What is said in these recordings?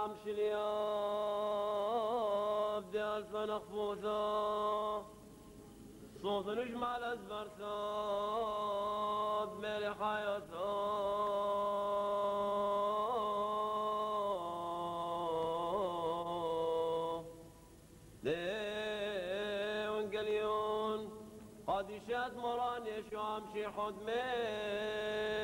في العمش الياب دي ألف نخفوثا صوت نجم على أزبر ثاب مالي حياة وانقليون قادشات مراني شو أمشي حدمي.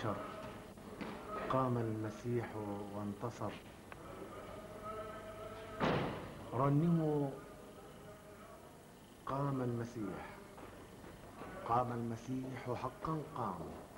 البشر قام المسيح وانتصر. رنموا. قام المسيح. قام المسيح حقا قام.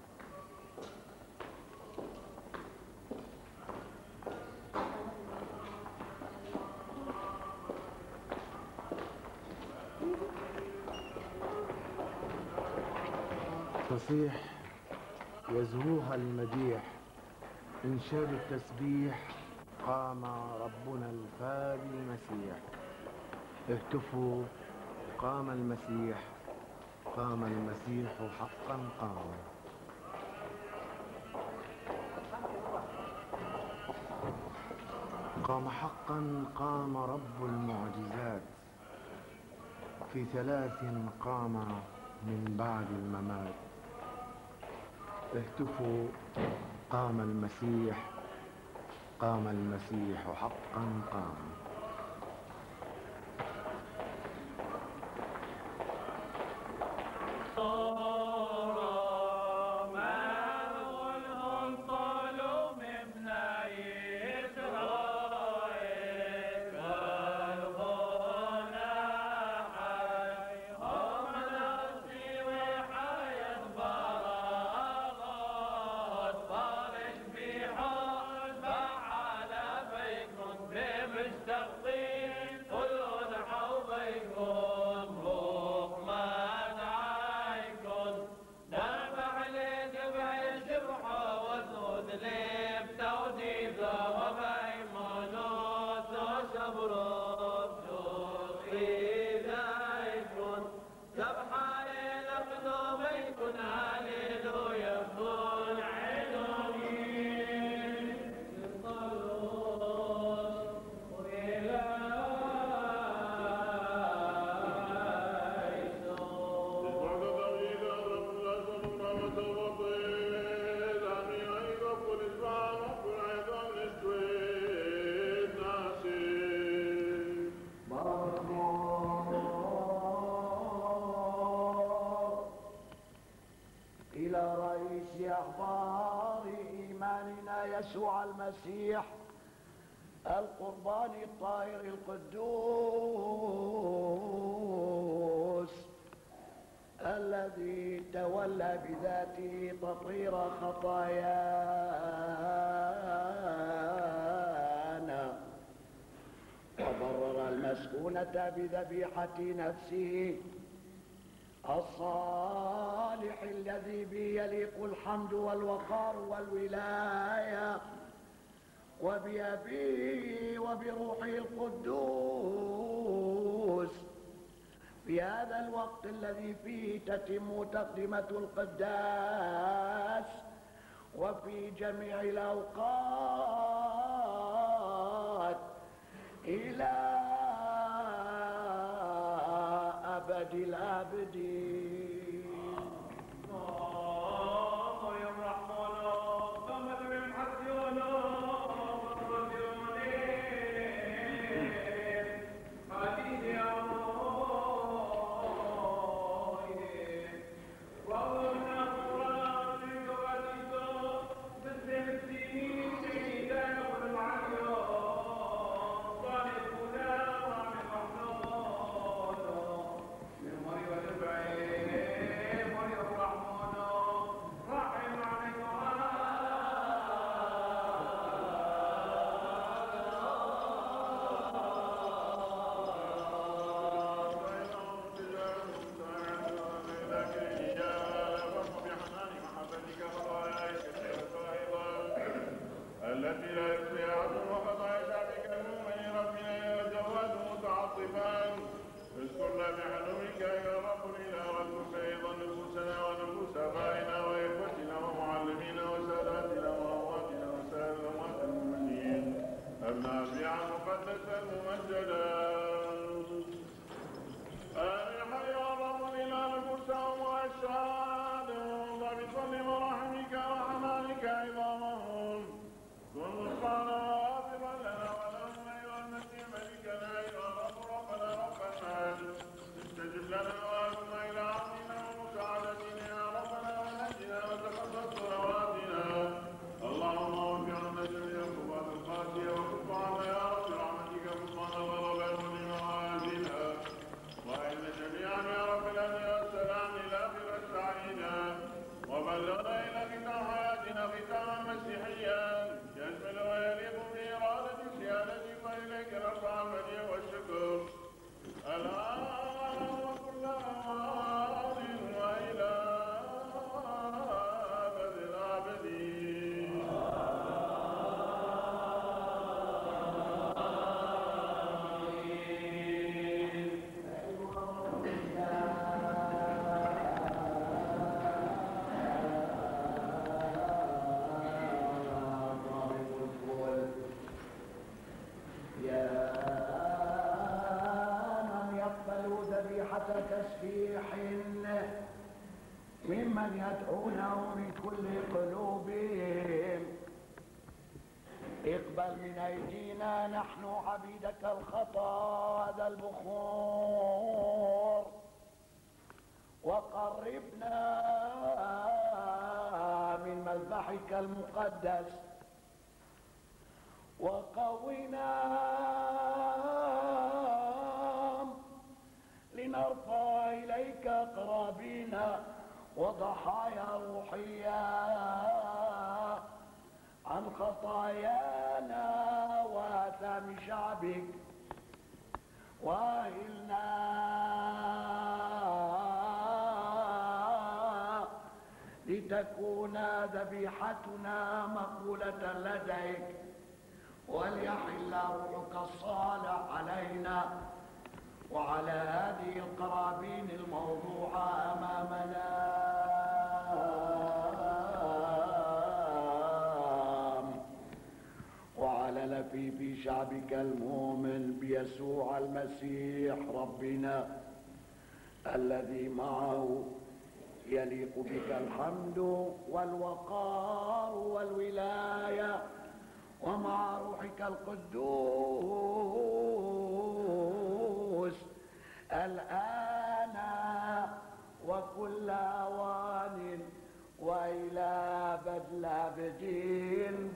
التسبيح قام ربنا الفادي المسيح. اهتفوا قام المسيح. قام المسيح حقا قام. قام حقا قام رب المعجزات. في ثلاث قام من بعد الممات. اهتفوا قام المسيح. قام المسيح حقا قام. الجنة بذبيحة نفسه. الصالح الذي به يليق الحمد والوقار والولاية وبأبيه وبروحه القدوس. في هذا الوقت الذي فيه تتم تقدمة القداس وفي جميع الأوقات إلى abadi labadi. المقدس. وقونا لنرفع إليك قرابينا وضحايا روحية عن خطايانا وآثام شعبك. لتكون ذبيحتنا مقبولة لديك. وليحل روحك الصالح علينا. وعلى هذه القرابين الموضوعة أمامنا وعلى لفيف شعبك المؤمن بيسوع المسيح ربنا الذي معه يليق بك الحمد والوقار والولاية ومع روحك القدوس الآن وكل أوان وإلى بدل بدين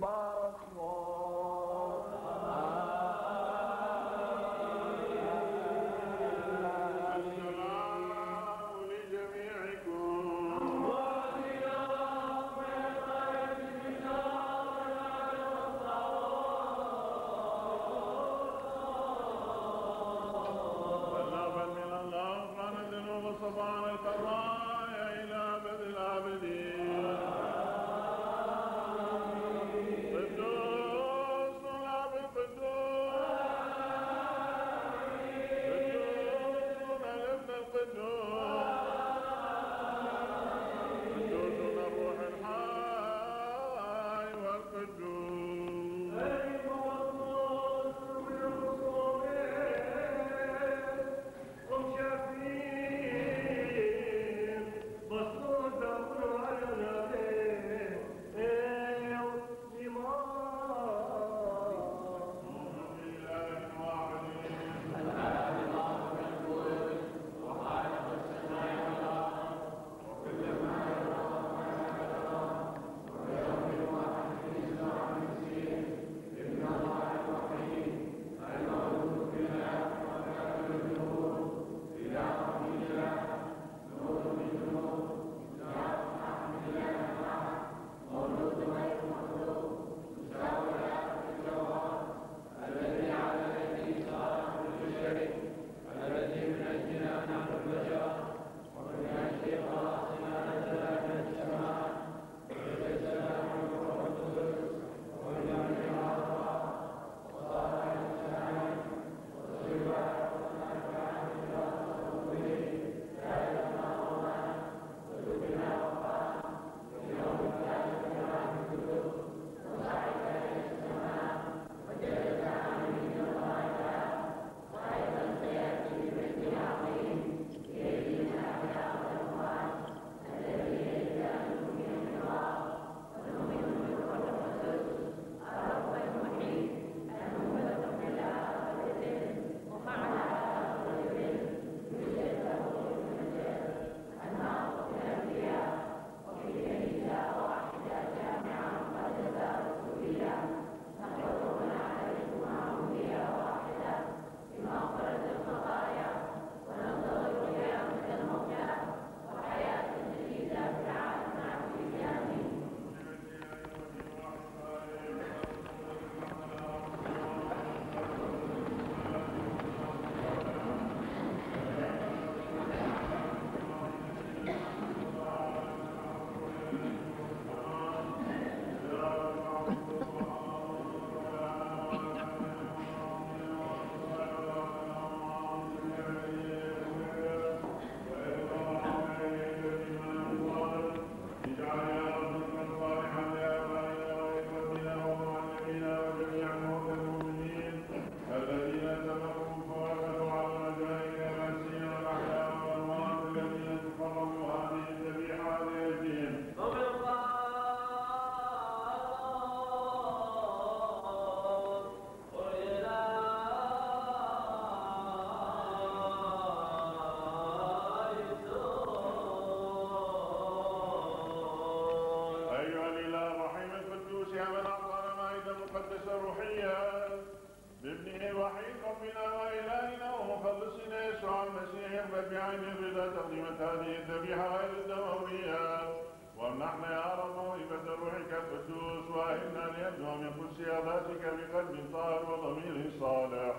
ذاتك بقلب طاهر وضمير صالح.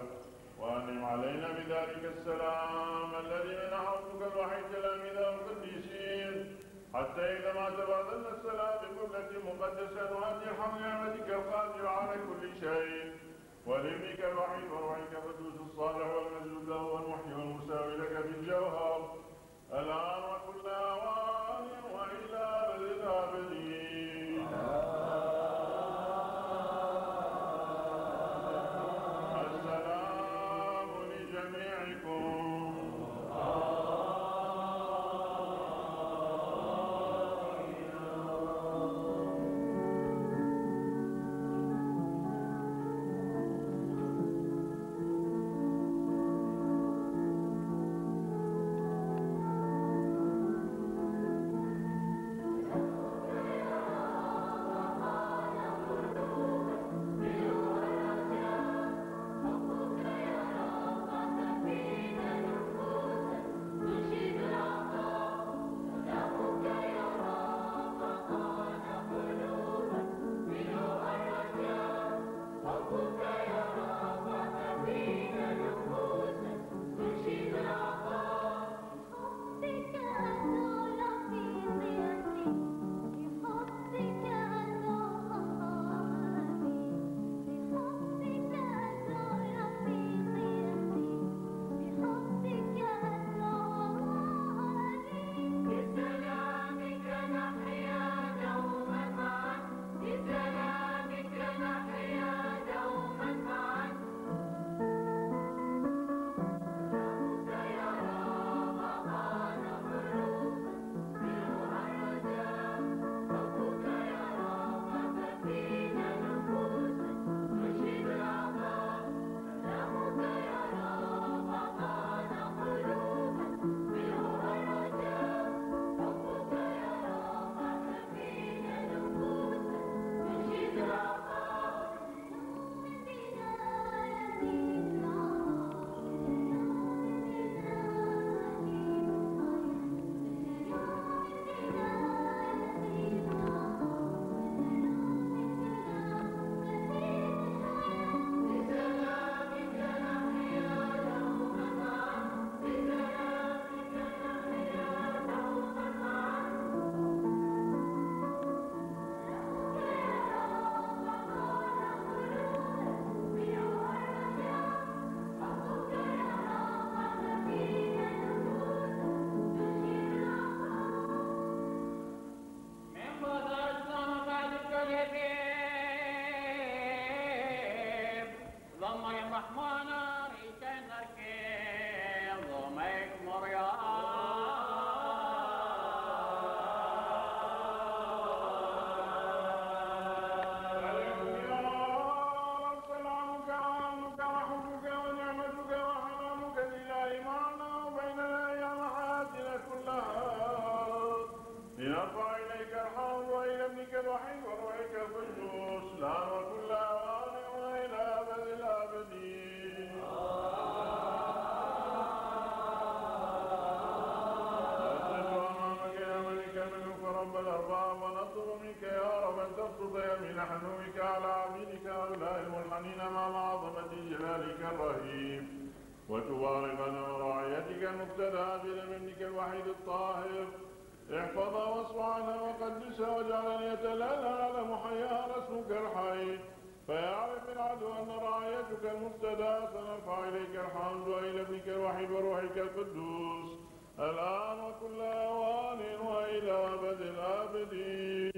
وأنعم علينا بذلك السلام الذي منح ربك الوحيد تلاميذه القديسين حتى إذا ما تبادلنا السلام بقبلة مقدسة وأن يرحم نعمتك القادرة على كل شيء. ولابنك الوحيد وروحك القدوس الصالح والمجد له والمحيي والمساوي لك بالجوهر. الآن وكل أوان وإلى أبد الآبدين وتباركنا ورعيتك المقتدى بمنك الوحيد الطاهر. احفظها واصفعنا وقدسها واجعل ان يتلالى على محياها اسمك الحي. فيعرف العدو أن رعايتك المقتدى سنرفع إليك الحمد وإلى ابنك الوحيد وروحك القدوس. الآن وكل أوان وإلى أبد الآبدين.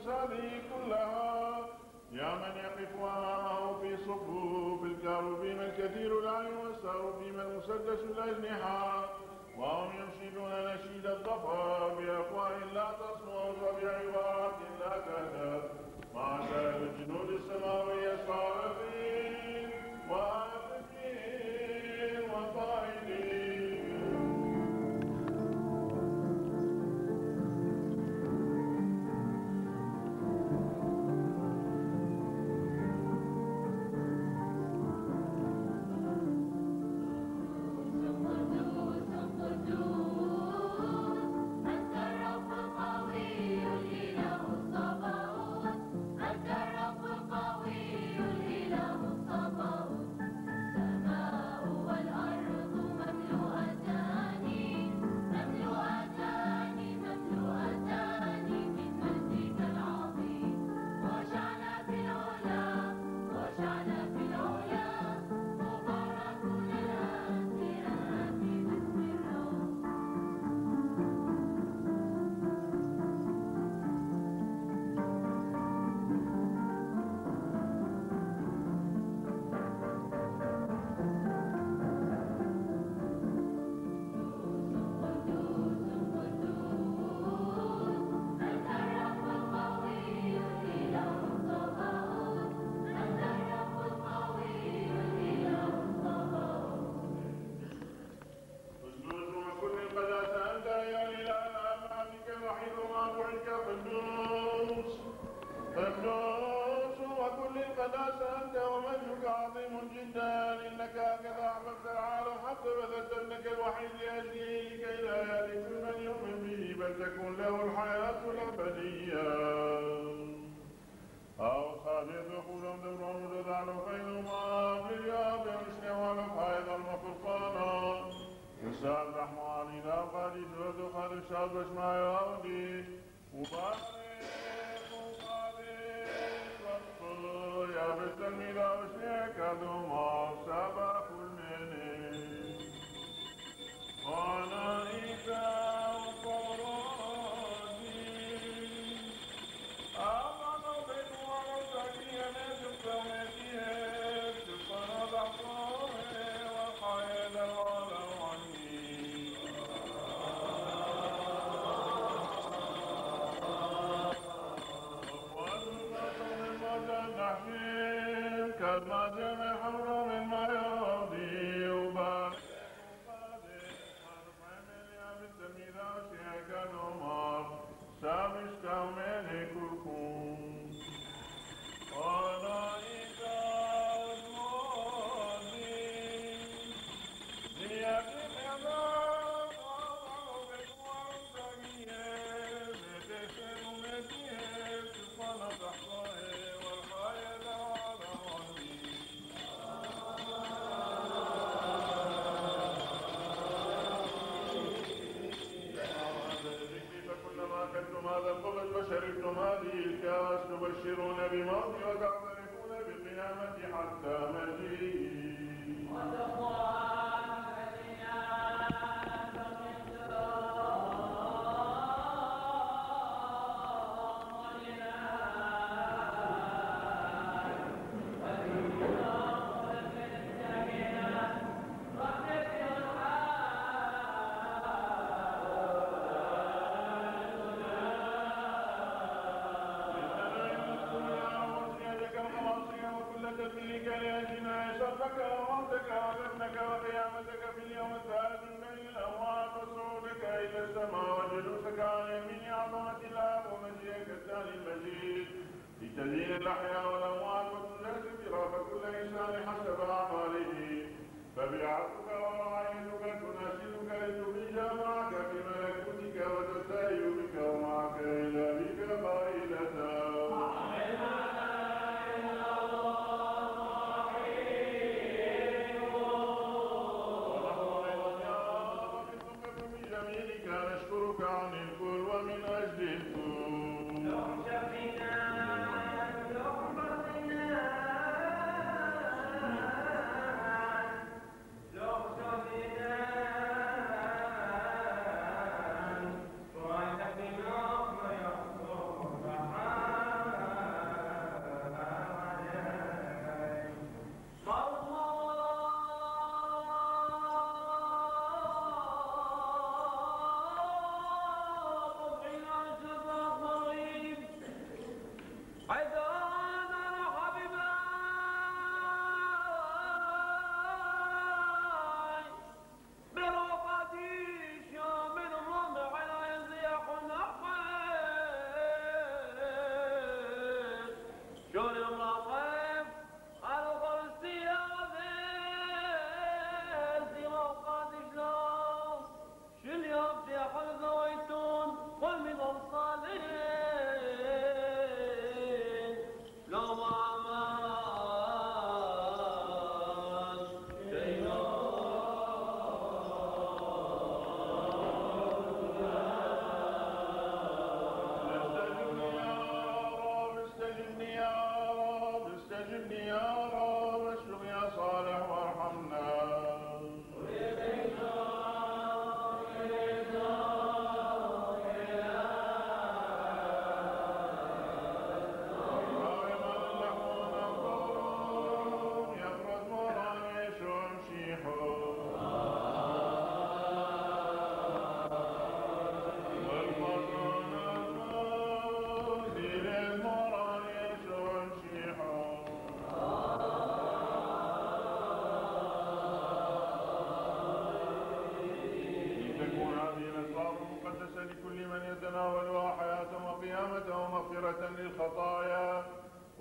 أوساده كلها. يا من يقف أمامه في صفوف الكاروبين الكثير العين والسهر في من مسدس الأجنحة. وهم ينشدون نشيد الظفر بافواه لا تصنع وبعبارات لا تهدى مع سائر الجنود السماوية صار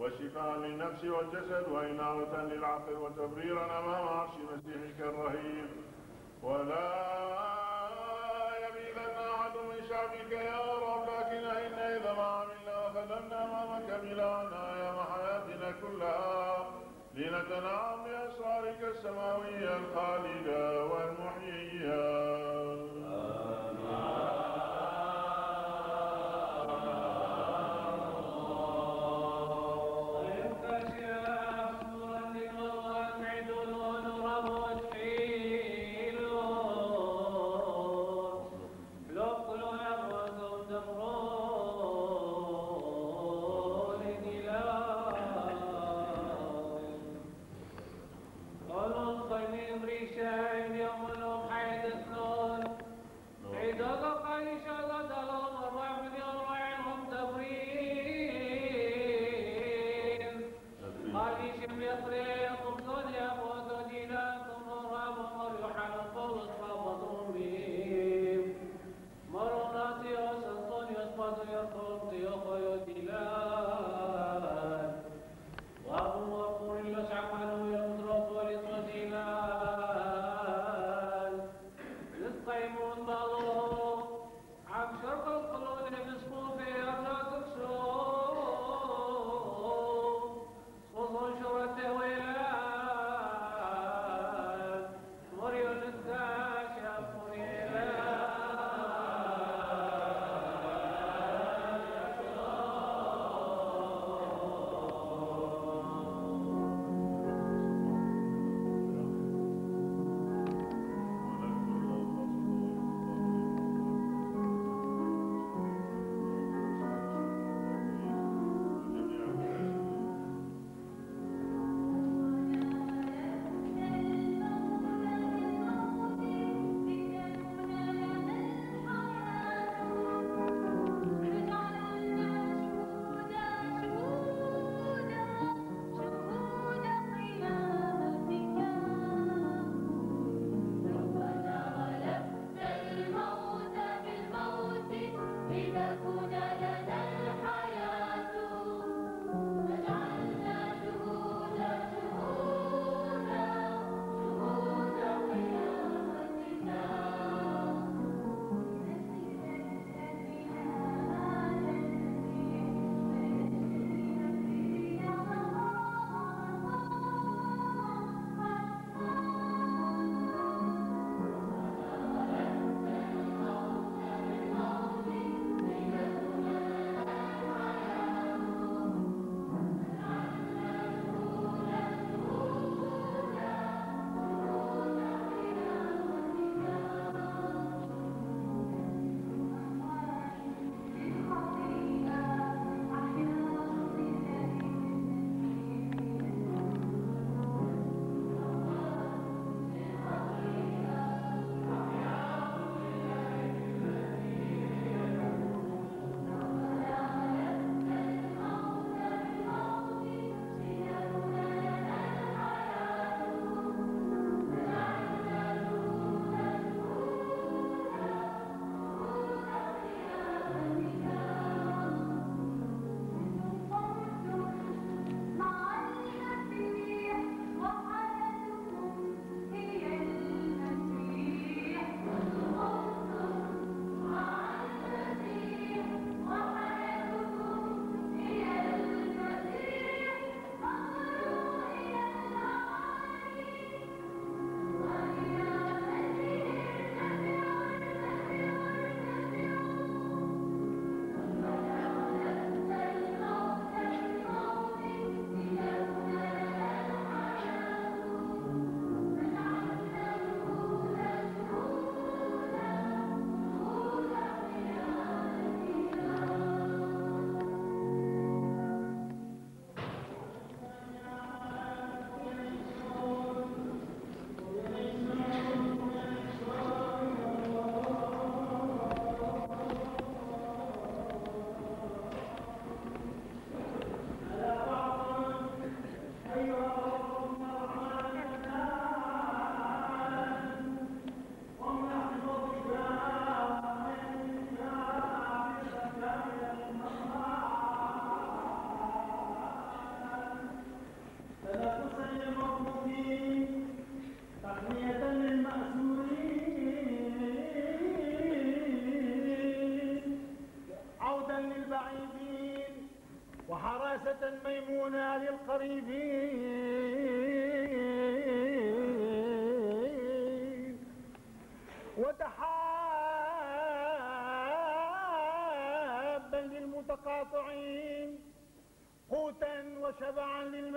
وشفاء للنفس والجسد وإنارة للعقل وتبريرا أمام عرش مسيحك الرهيب ولا يميلن أحد من شعبك يا رب لكن إن إذا ما عملنا وخدمنا أمامك بلا عناية وحياتنا كلها. لنتنعم بأسرارك السماوية الخالدة والمحيية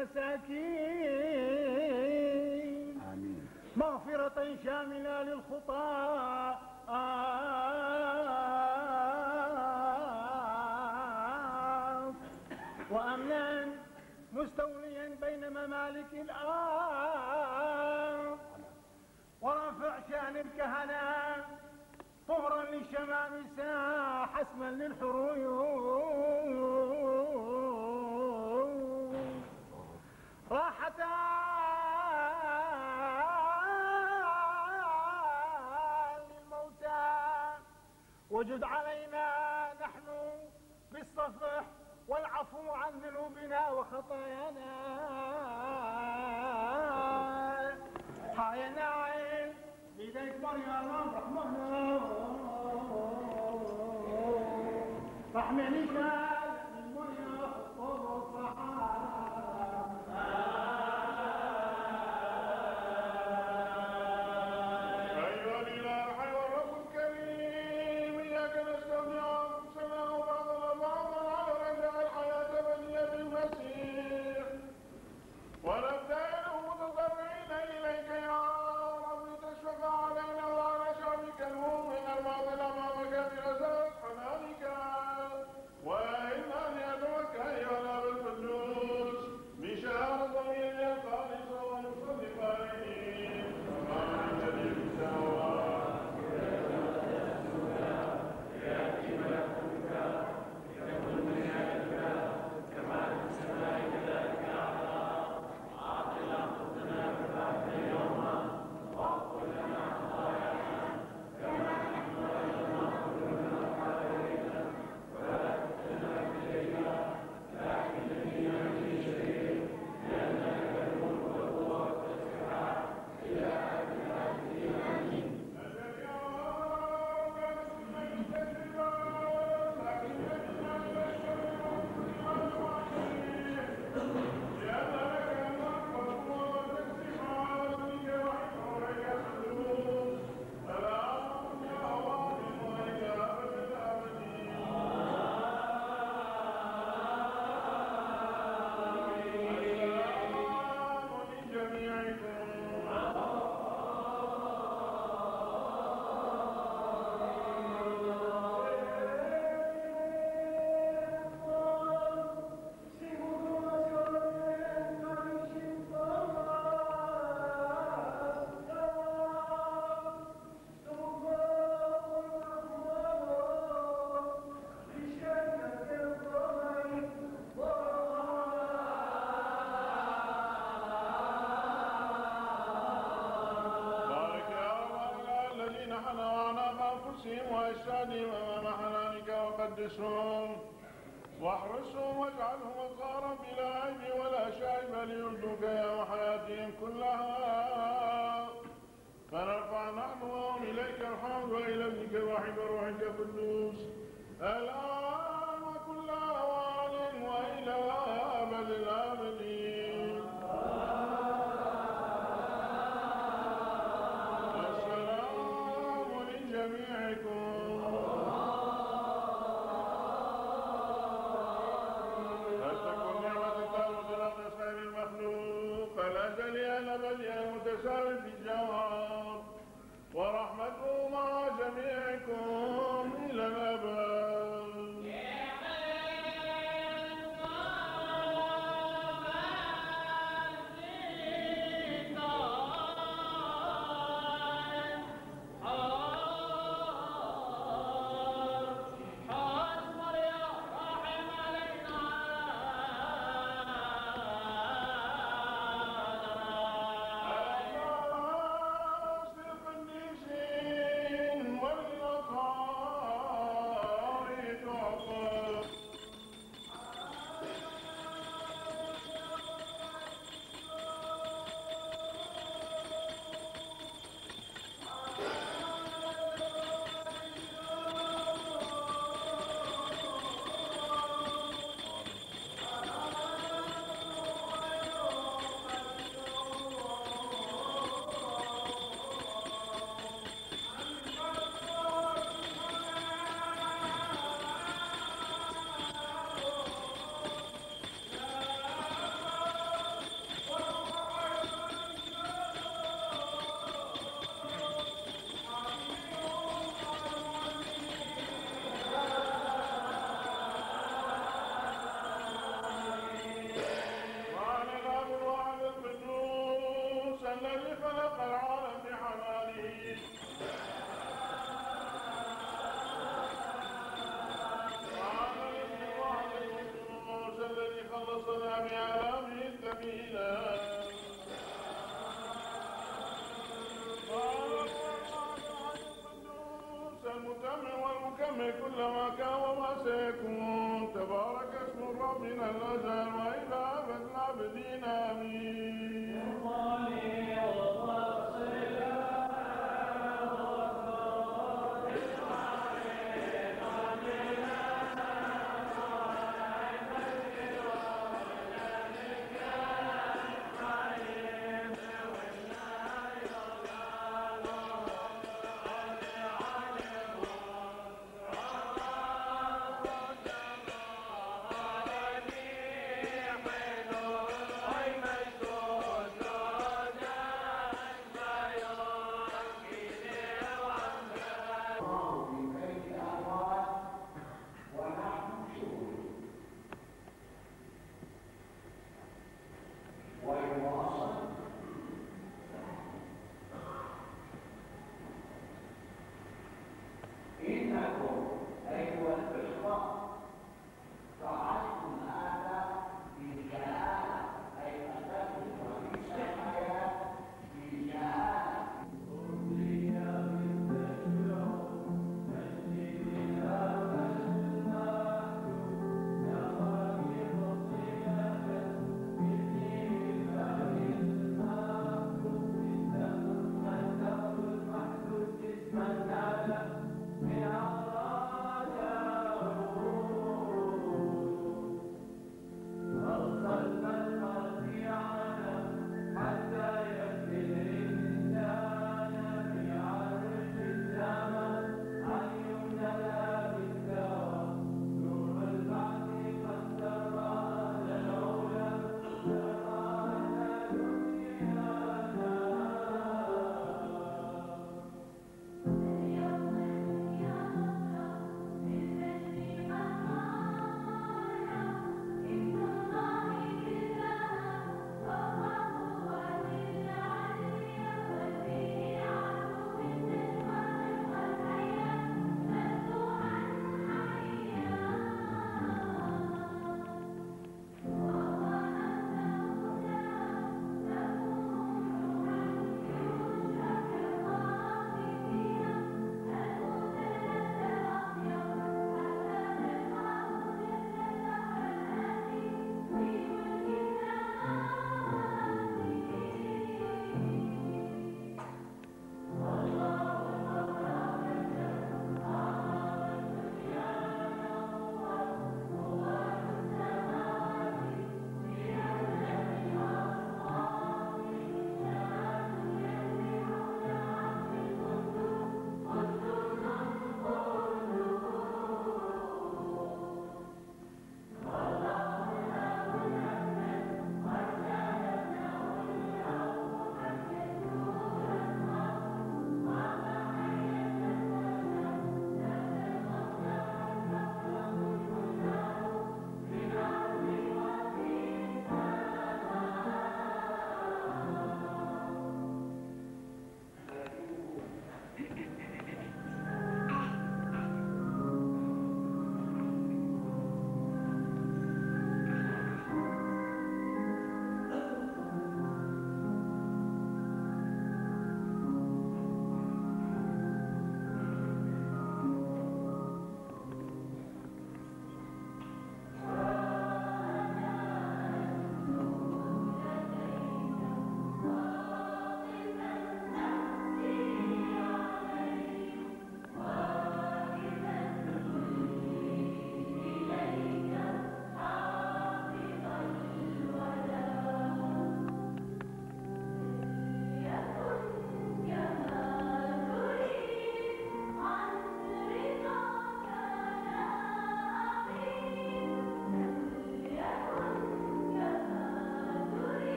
المساكين. آمين. مغفرة شاملة للخطاة وأمنا مستوليا بين ممالك الأرض. ورفع شأن الكهنة طهرا للشمامسة حسما للحروب. وجد علينا نحن بالصفح والعفو عن ذنوبنا وخطايانا. حي نعيم بيدك يا رب رحمنا رحمنا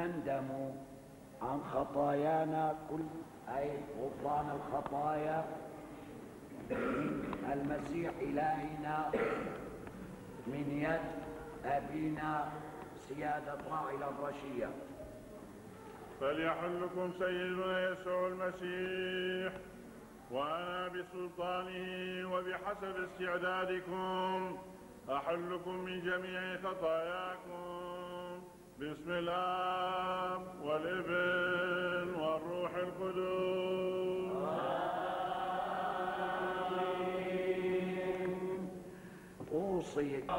نندم عن خطايانا كل أي غفران الخطايا. المسيح إلهنا من يد أبينا سيادة راعي الرشية. فليحلكم سيدنا يسوع المسيح وأنا بسلطانه وبحسب استعدادكم أحلكم من جميع خطاياكم. بسم الله والابن والروح القدوس. آمين. أوصيك